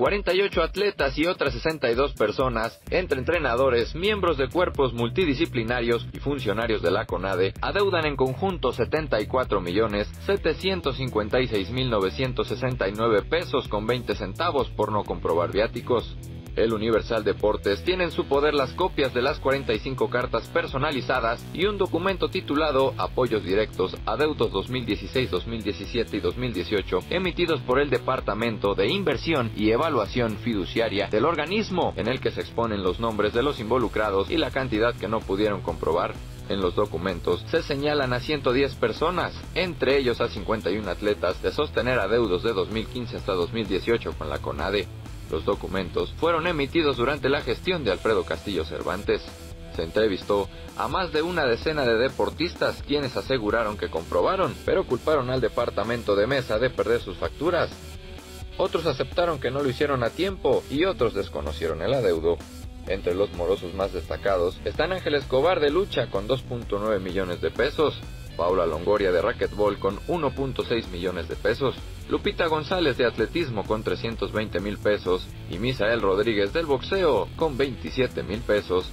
48 atletas y otras 62 personas, entre entrenadores, miembros de cuerpos multidisciplinarios y funcionarios de la CONADE, adeudan en conjunto 74 millones 756 mil 969 pesos con 20 centavos por no comprobar viáticos. El Universal Deportes tiene en su poder las copias de las 45 cartas personalizadas y un documento titulado Apoyos Directos a Deudos 2016, 2017 y 2018 emitidos por el Departamento de Inversión y Evaluación Fiduciaria del organismo en el que se exponen los nombres de los involucrados y la cantidad que no pudieron comprobar. En los documentos se señalan a 110 personas, entre ellos a 51 atletas, de sostener adeudos de 2015 hasta 2018 con la CONADE. Los documentos fueron emitidos durante la gestión de Alfredo Castillo Cervantes. Se entrevistó a más de una decena de deportistas quienes aseguraron que comprobaron, pero culparon al departamento de mesa de perder sus facturas. Otros aceptaron que no lo hicieron a tiempo y otros desconocieron el adeudo. Entre los morosos más destacados están Ángel Escobar de lucha con 2.9 millones de pesos, Paula Longoria de racquetball con 1.6 millones de pesos, Lupita González de atletismo con 320 mil pesos y Misael Rodríguez del boxeo con 27 mil pesos.